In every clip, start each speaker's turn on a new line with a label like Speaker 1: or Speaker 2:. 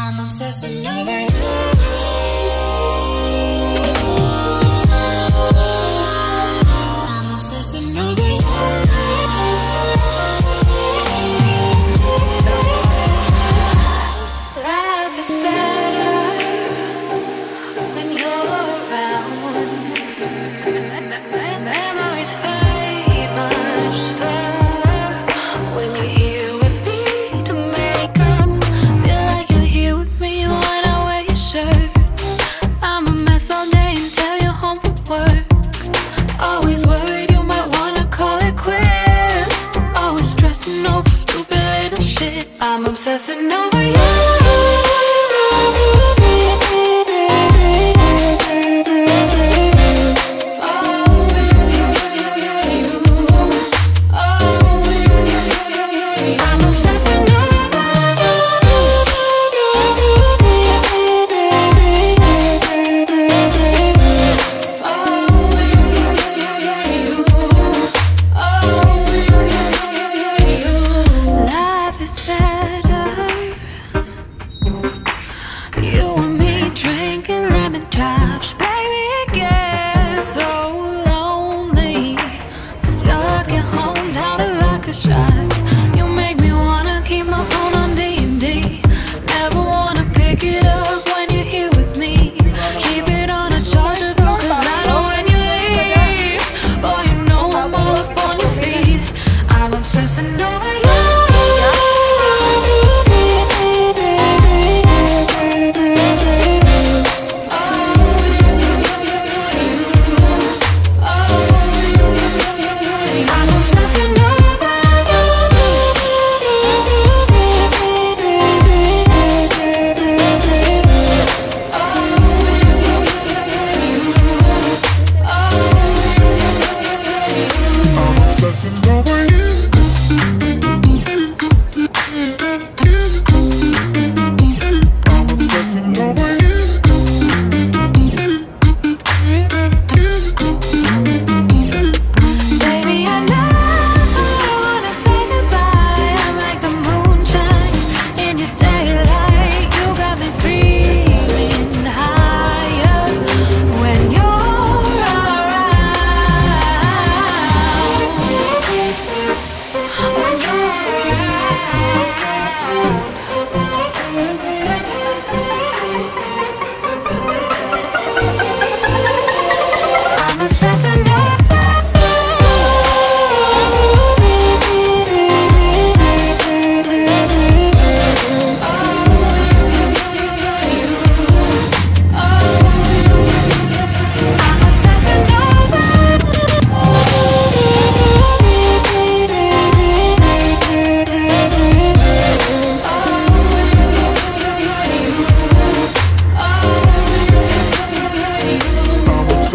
Speaker 1: I'm obsessing over you. I'm obsessing over you. a shot. Doesn't know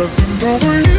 Speaker 1: Cause you know
Speaker 2: way.